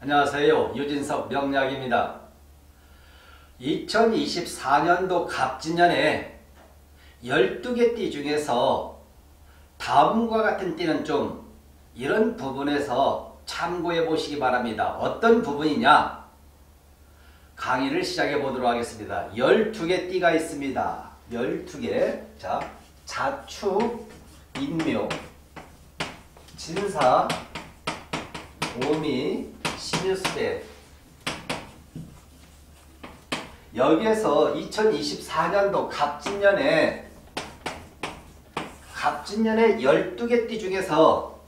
안녕하세요. 유진석 명약입니다. 2024년도 갑진년에 12개 띠 중에서 다음과 같은 띠는 좀 이런 부분에서 참고해 보시기 바랍니다. 어떤 부분이냐? 강의를 시작해 보도록 하겠습니다. 12개 띠가 있습니다. 12개. 자, 자축, 인묘, 진사, 오미, 신유스대 여기에서 2024년도 갑진년에 갑진년의 12개 띠 중에서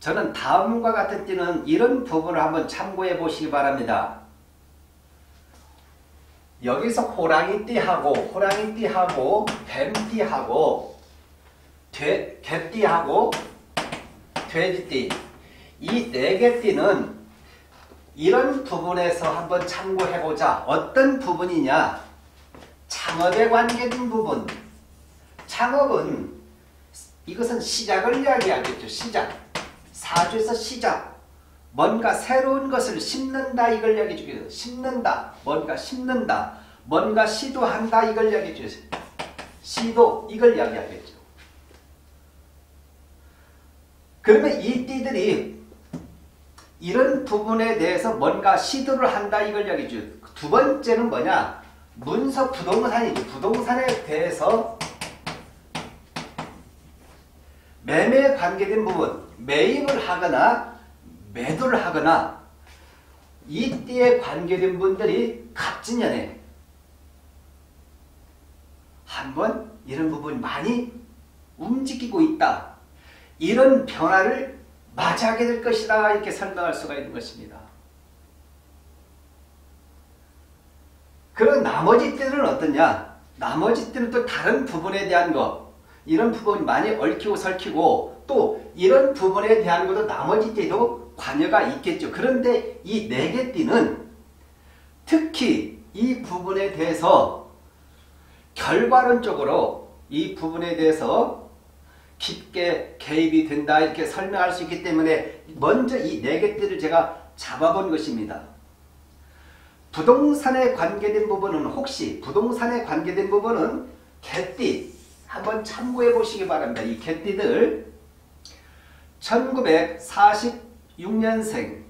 저는 다음과 같은 띠는 이런 부분을 한번 참고해 보시기 바랍니다. 여기서 호랑이 띠하고 호랑이 띠하고 뱀 띠하고 돼, 개띠하고 돼지 띠 이 네 개 띠는 이런 부분에서 한번 참고해보자. 어떤 부분이냐? 창업에 관계된 부분. 창업은 이것은 시작을 이야기하겠죠. 시작. 사주에서 시작. 뭔가 새로운 것을 심는다 이걸 이야기해 주겠죠. 심는다. 뭔가 심는다. 뭔가 시도한다 이걸 이야기해 주겠죠. 시도 이걸 이야기하겠죠. 그러면 이 띠들이 이런 부분에 대해서 뭔가 시도를 한다 이걸 이야기해 주죠. 두 번째는 뭐냐? 문서 부동산이죠. 부동산에 대해서 매매에 관계된 부분, 매입을 하거나 매도를 하거나 이 띠에 관계된 분들이 갑진년에 한번 이런 부분이 많이 움직이고 있다. 이런 변화를 맞이하게 될 것이다. 이렇게 설명할 수가 있는 것입니다. 그럼 나머지 띠는 어떠냐? 나머지 띠는 또 다른 부분에 대한 것, 이런 부분이 많이 얽히고 설키고 또 이런 부분에 대한 것도 나머지 띠도 관여가 있겠죠. 그런데 이 네 개 띠는 특히 이 부분에 대해서 결과론적으로 이 부분에 대해서 깊게 개입이 된다 이렇게 설명할 수 있기 때문에 먼저 이 네개 띠를 제가 잡아본 것입니다. 부동산에 관계된 부분은 혹시 부동산에 관계된 부분은 개띠 한번 참고해 보시기 바랍니다. 이 개띠들 1946년생,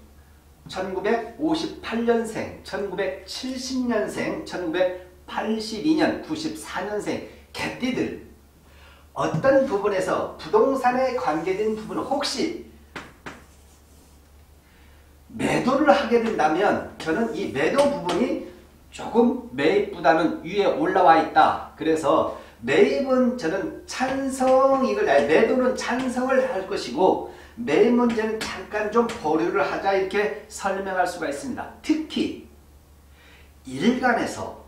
1958년생, 1970년생, 1982년, 94년생 개띠들 어떤 부분에서 부동산에 관계된 부분은 혹시 매도를 하게 된다면 저는 이 매도 부분이 조금 매입보다는 위에 올라와 있다. 그래서 매입은 저는 찬성 이걸 매도는 찬성을 할 것이고 매입 문제는 잠깐 좀 보류를 하자 이렇게 설명할 수가 있습니다. 특히 일간에서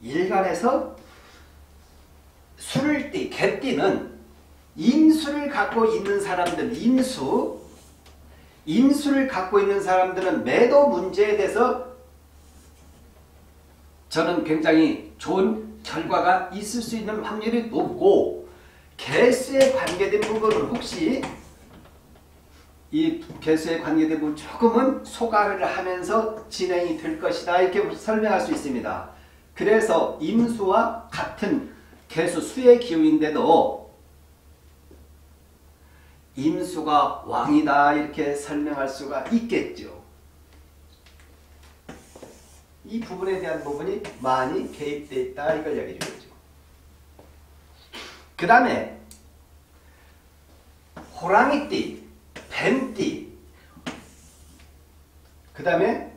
일간에서 술띠, 개띠는 임수를 갖고 있는 사람들, 임수, 임수를 갖고 있는 사람들은 매도 문제에 대해서 저는 굉장히 좋은 결과가 있을 수 있는 확률이 높고 개수에 관계된 부분은 혹시 이 개수에 관계된 부분 조금은 소가를 하면서 진행이 될 것이다 이렇게 설명할 수 있습니다. 그래서 임수와 같은 개수 수의 기운인데도 임수가 왕이다 이렇게 설명할 수가 있겠죠. 이 부분에 대한 부분이 많이 개입되어 있다 이걸 얘기해 주겠죠. 그 다음에 호랑이띠, 뱀띠, 그 다음에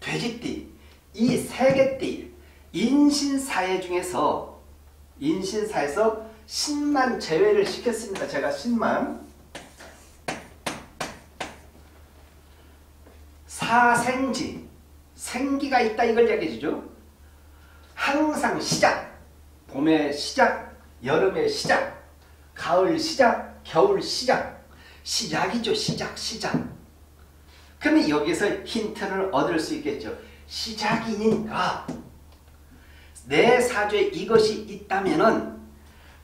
돼지띠 이 세 개 띠 인신사회 중에서 인신사에서 신만 제외를 시켰습니다. 제가 신만 사생지 생기가 있다 이걸 얘기해 주죠. 항상 시작 봄의 시작 여름의 시작 가을 시작 겨울 시작 시작이죠 시작 시작 그러면 여기서 힌트를 얻을 수 있겠죠. 시작이니까 내 사주에 이것이 있다면은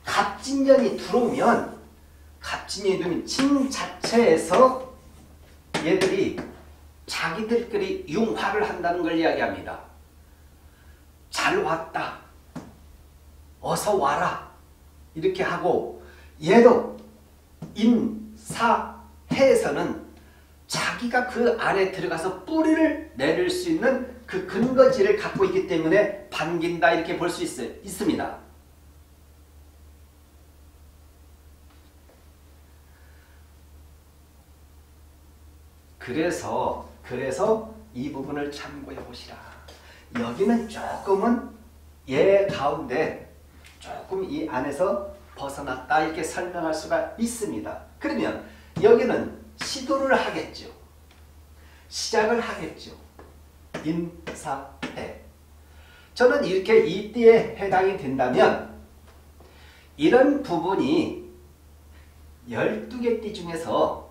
갑진년이 들어오면 갑진년이 들어오면 진 자체에서 얘들이 자기들끼리 융화를 한다는 걸 이야기합니다. 잘 왔다. 어서 와라. 이렇게 하고 얘도 인사해에서는 자기가 그 안에 들어가서 뿌리를 내릴 수 있는 그 근거지를 갖고 있기 때문에 반긴다 이렇게 볼 수 있습니다. 그래서 그래서 이 부분을 참고해 보시라. 여기는 조금은 얘 가운데 조금 이 안에서 벗어났다 이렇게 설명할 수가 있습니다. 그러면 여기는 시도를 하겠죠. 시작을 하겠죠. 인사해. 저는 이렇게 이 띠에 해당이 된다면 이런 부분이 12개 띠 중에서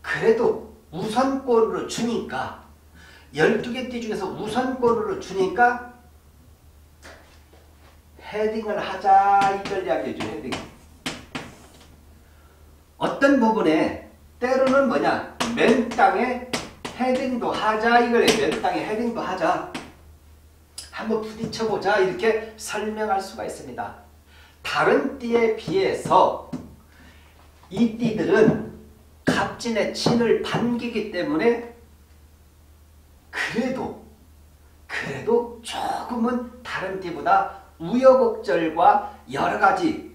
그래도 우선권으로 주니까 12개 띠 중에서 우선권으로 주니까 헤딩을 하자 이걸 이야기해줘 헤딩 어떤 부분에 때로는 뭐냐 맨 땅에 헤딩도 하자 이거래 맨 땅에 헤딩도 하자. 한번 부딪혀보자 이렇게 설명할 수가 있습니다. 다른 띠에 비해서 이 띠들은 갑진의 진을 반기기 때문에 그래도 그래도 조금은 다른 띠보다 우여곡절과 여러 가지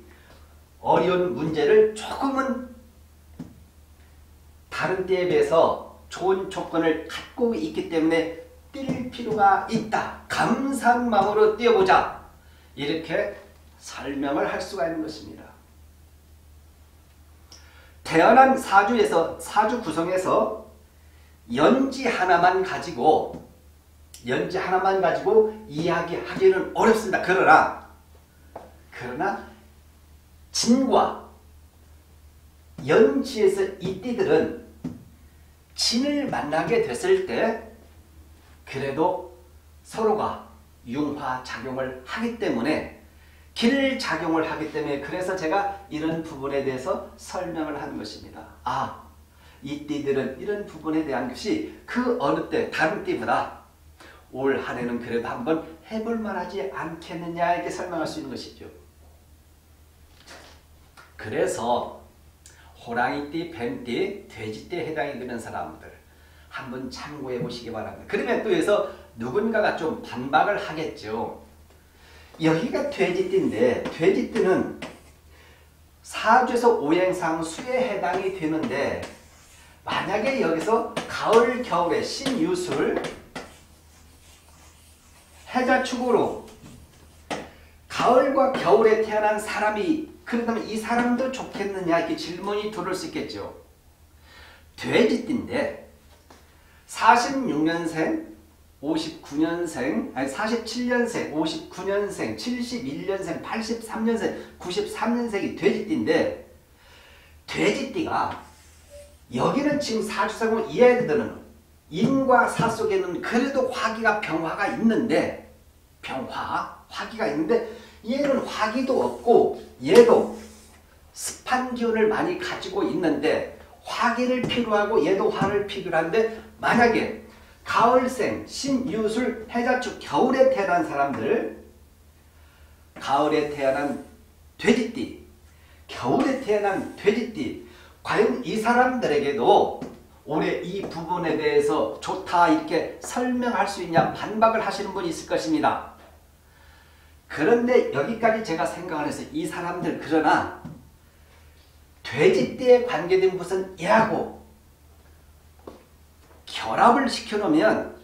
어려운 문제를 조금은 다른 띠에 비해서 좋은 조건을 갖고 있기 때문에 뛸 필요가 있다. 감사한 마음으로 뛰어보자. 이렇게 설명을 할 수가 있는 것입니다. 태어난 사주에서 사주 구성에서 연지 하나만 가지고 연지 하나만 가지고 이야기하기는 어렵습니다. 그러나 그러나 진과 연지에서 이 띠들은 진을 만나게 됐을 때 그래도 서로가 융화 작용을 하기 때문에 길 작용을 하기 때문에 그래서 제가 이런 부분에 대해서 설명을 한 것입니다. 아, 이 띠들은 이런 부분에 대한 것이 그 어느 때 다른 띠보다 올 한 해는 그래도 한번 해볼 만하지 않겠느냐 이렇게 설명할 수 있는 것이죠. 그래서 호랑이띠, 뱀띠, 돼지띠에 해당이 되는 사람들 한번 참고해 보시기 바랍니다. 그러면 또 여기서 누군가가 좀 반박을 하겠죠. 여기가 돼지띠인데 돼지띠는 사주에서 오행상 수에 해당이 되는데 만약에 여기서 가을 겨울에 신유술 해자축으로 가을과 겨울에 태어난 사람이 그렇다면 이 사람도 좋겠느냐 이렇게 질문이 들을 수 있겠죠. 돼지띠인데 46년생 59년생, 아니 47년생, 59년생, 71년생, 83년생, 93년생이 돼지띠인데 돼지띠가 여기는 지금 사주상으로 이해되는 인과 사 속에는 그래도 화기가 병화가 있는데 병화, 화기가 있는데 얘는 화기도 없고 얘도 습한 기운을 많이 가지고 있는데 화기를 필요하고 얘도 화를 필요한데 만약에 가을생, 신유술, 해자축, 겨울에 태어난 사람들 가을에 태어난 돼지띠, 겨울에 태어난 돼지띠 과연 이 사람들에게도 올해 이 부분에 대해서 좋다 이렇게 설명할 수 있냐 반박을 하시는 분이 있을 것입니다. 그런데 여기까지 제가 생각을 해서 이 사람들 그러나 돼지띠에 관계된 무슨 얘하고 결합을 시켜놓으면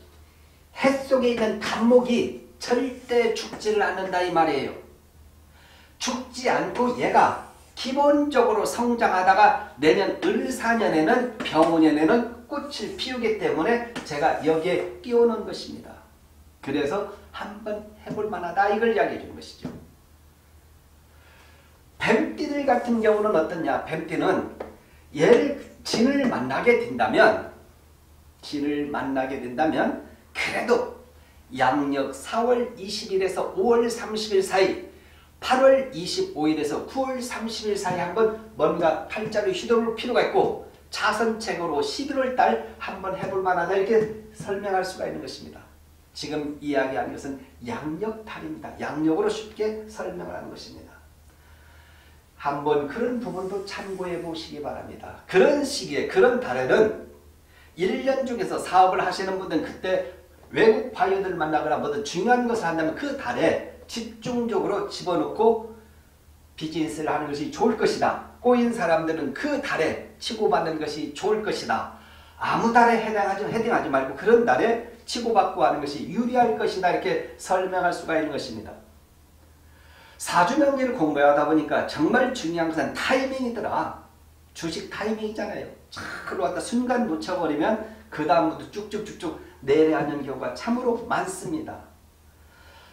해 속에 있는 간목이 절대 죽지를 않는다 이 말이에요. 죽지 않고 얘가 기본적으로 성장하다가 내년 을사년에는 병원년에는 꽃을 피우기 때문에 제가 여기에 끼워놓은 것입니다. 그래서 한번 해볼 만하다 이걸 이야기해 주는 것이죠. 뱀띠들 같은 경우는 어떻냐? 뱀띠는 얘를 진을 만나게 된다면 진을 만나게 된다면 그래도 양력 4월 20일에서 5월 30일 사이 8월 25일에서 9월 30일 사이 한번 뭔가 팔자를 휘둘 필요가 있고 자선책으로 11월 달 한번 해볼 만하다 이렇게 설명할 수가 있는 것입니다. 지금 이야기하는 것은 양력달입니다. 양력으로 쉽게 설명을 하는 것입니다. 한번 그런 부분도 참고해 보시기 바랍니다. 그런 시기에 그런 달에는 1년 중에서 사업을 하시는 분들은 그때 외국 바이어들 만나거나 뭐든 중요한 것을 한다면 그 달에 집중적으로 집어넣고 비즈니스를 하는 것이 좋을 것이다. 꼬인 사람들은 그 달에 치고받는 것이 좋을 것이다. 아무 달에 해당하지, 해당하지 말고 그런 달에 치고받고 하는 것이 유리할 것이다. 이렇게 설명할 수가 있는 것입니다. 사주명리를 공부하다 보니까 정말 중요한 것은 타이밍이더라. 주식 타이밍이잖아요. 착 왔다 순간 놓쳐버리면 그 다음부터 쭉쭉쭉쭉 내려앉는 경우가 참으로 많습니다.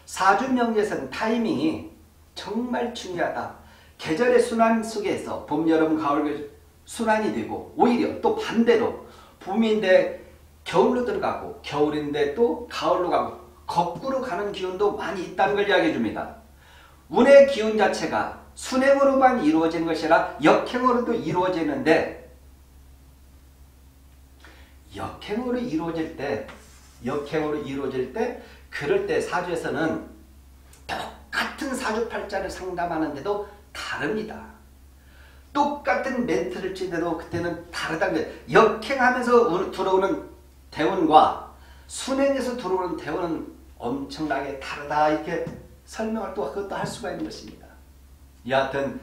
사주명리에서는 타이밍이 정말 중요하다. 계절의 순환 속에서 봄, 여름, 가을 순환이 되고 오히려 또 반대로 봄인데 겨울로 들어가고 겨울인데 또 가을로 가고 거꾸로 가는 기운도 많이 있다는 걸 이야기해 줍니다. 운의 기운 자체가 순행으로만 이루어지는 것이 아니라 역행으로도 이루어지는데 역행으로 이루어질 때 역행으로 이루어질 때 그럴 때 사주에서는 똑같은 사주팔자를 상담하는데도 다릅니다. 똑같은 멘트를 치더라도 그때는 다르다는 거예요. 역행하면서 들어오는 대운과 순행에서 들어오는 대운은 엄청나게 다르다 이렇게 설명을 또 그것도 할 수가 있는 것입니다. 여하튼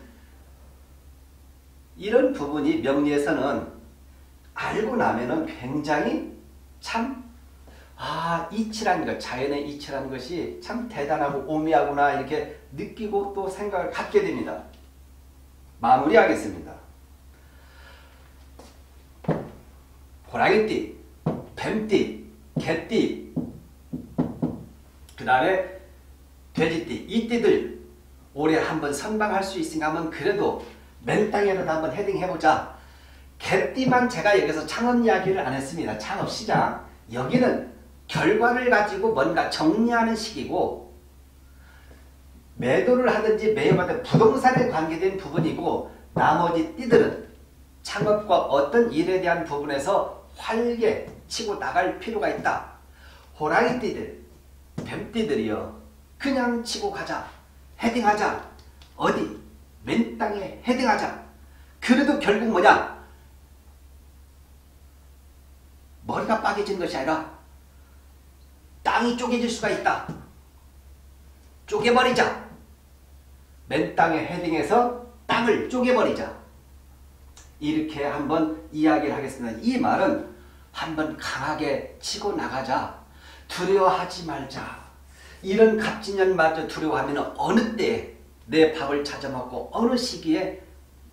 이런 부분이 명리에서는 알고 나면은 굉장히 참 아, 이치라는 것, 자연의 이치라는 것이 참 대단하고 오미하구나 이렇게 느끼고 또 생각을 갖게 됩니다. 마무리하겠습니다. 호랑이띠, 뱀띠, 개띠, 그 다음에 돼지띠, 이 띠들 올해 한번 선방할 수 있으면 하면 그래도 맨 땅에라도 한번 헤딩해보자. 개띠만 제가 여기서 창업 이야기를 안 했습니다. 창업 시장. 여기는 결과를 가지고 뭔가 정리하는 시기고 매도를 하든지 매입하든 부동산에 관계된 부분이고 나머지 띠들은 창업과 어떤 일에 대한 부분에서 활게 치고 나갈 필요가 있다. 호랑이 띠들, 뱀띠들이요. 그냥 치고 가자. 헤딩하자. 어디? 맨 땅에 헤딩하자. 그래도 결국 뭐냐? 머리가 빠개진 것이 아니라 땅이 쪼개질 수가 있다. 쪼개버리자. 맨 땅에 헤딩해서 땅을 쪼개버리자. 이렇게 한번 이야기를 하겠습니다. 이 말은 한번 강하게 치고 나가자. 두려워하지 말자. 이런 갑진년마저 두려워하면 어느 때내 밥을 찾아먹고 어느 시기에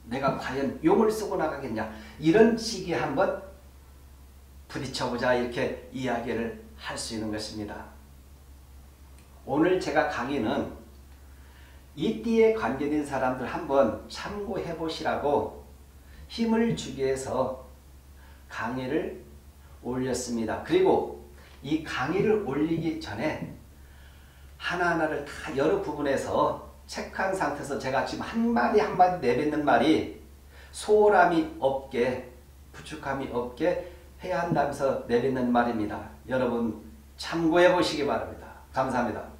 내가 과연 용을 쓰고 나가겠냐. 이런 시기에 한번 부딪혀보자 이렇게 이야기를 할 수 있는 것입니다. 오늘 제가 강의는 이 띠에 관계된 사람들 한번 참고해 보시라고 힘을 주기 위해서 강의를 올렸습니다. 그리고 이 강의를 올리기 전에 하나하나를 다 여러 부분에서 체크한 상태에서 제가 지금 한마디 한마디 내뱉는 말이 소홀함이 없게 부축함이 없게 해야 한다면서 내뱉는 말입니다. 여러분 참고해 보시기 바랍니다. 감사합니다.